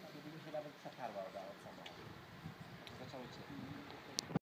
Sabi, hindi sila magsakarwa.